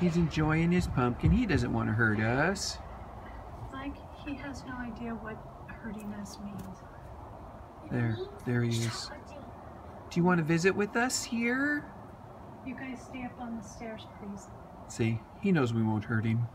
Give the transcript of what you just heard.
He's enjoying his pumpkin. He doesn't want to hurt us. Like he has no idea what hurting us means. There, there he is. Do you want to visit with us here? You guys stay up on the stairs, please. See, he knows we won't hurt him.